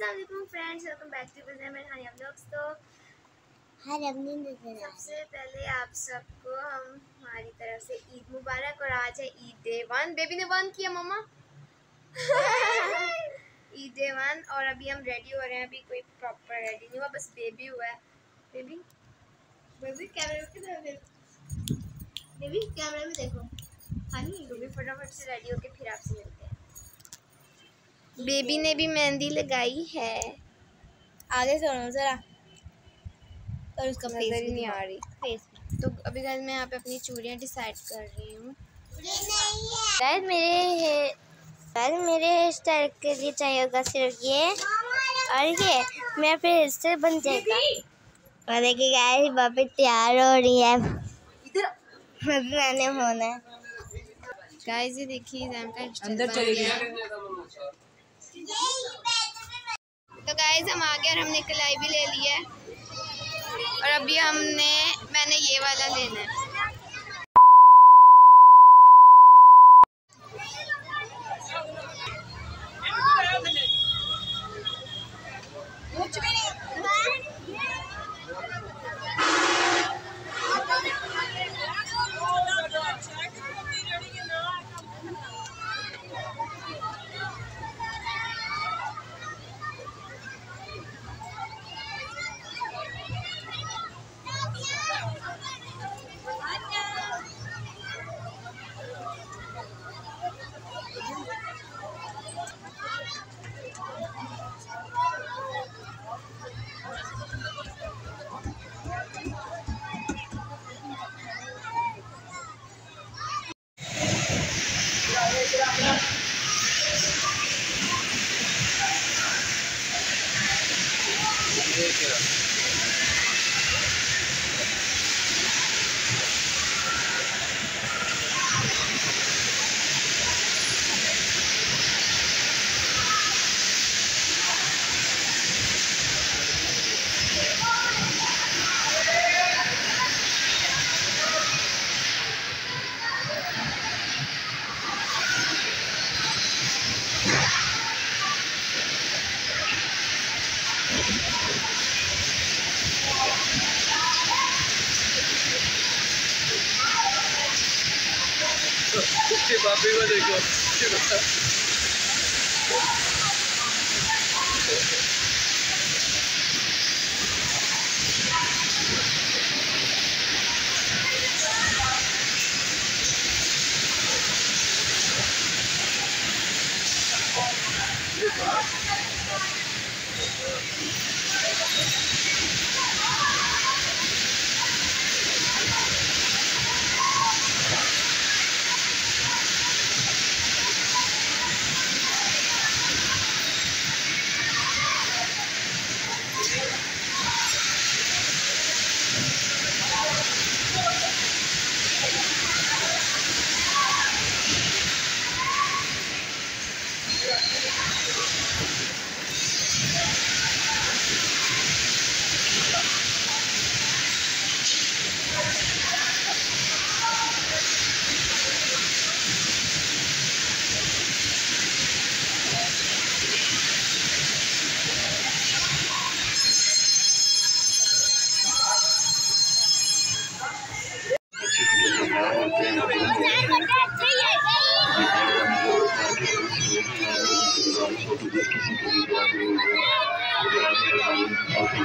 अस्सलाम friends welcome back to business में खानिया ब्लॉग्स तो हर सबसे पहले आप सबको हम हमारी तरफ़ से ईद मुबारक और आज है ईद डे वन। बेबी ने वन किया मम्मा ईद डे वन और अभी हम रेडी हो रहे हैं। अभी कोई प्रॉपर रेडी नहीं हुआ बस बेबी हुआ है। बेबी बेबी कैमरे में देखो। बेबी कैमरे में देखो। हनी तो भी फटाफट से रेडी होके फिर आपसे मिलते हैं। बेबी ने भी मेहंदी लगाई है। आगे सुनो जरा। और उसका फेस नज़र ही नहीं आ रही। फेस तो अभी गाइस मैं यहाँ पे अपनी चूड़ियाँ डिसाइड कर रही हूँ। गाइस मेरे हे- गाइस मेरे हेयर स्टाइल के लिए चाहिए होगा सिर्फ़ ये और ये। मेरा फिर हेयर स्टाइल बन जाएगा। और देखिए गाइस बाबी तैयार हो रही है। अभी मैंने होना है। गाइस ये देखिए अंदर चली गया। गई है। तो गाइज़ हम आ गए और हमने कलाई भी ले लिया है। और अभी हमने, मैंने ये वाला लेना है। Thank you. बापी को देखो। santé.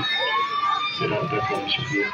C'est la réforme supérieure.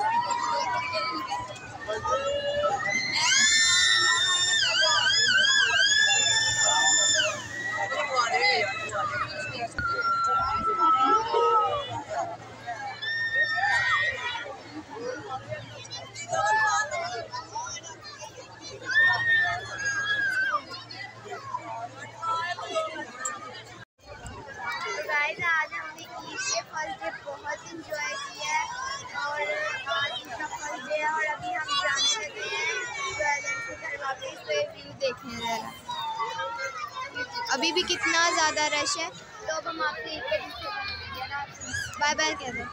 अभी भी कितना ज़्यादा रश है? तो अब हम आपसे बाय बाय कह दें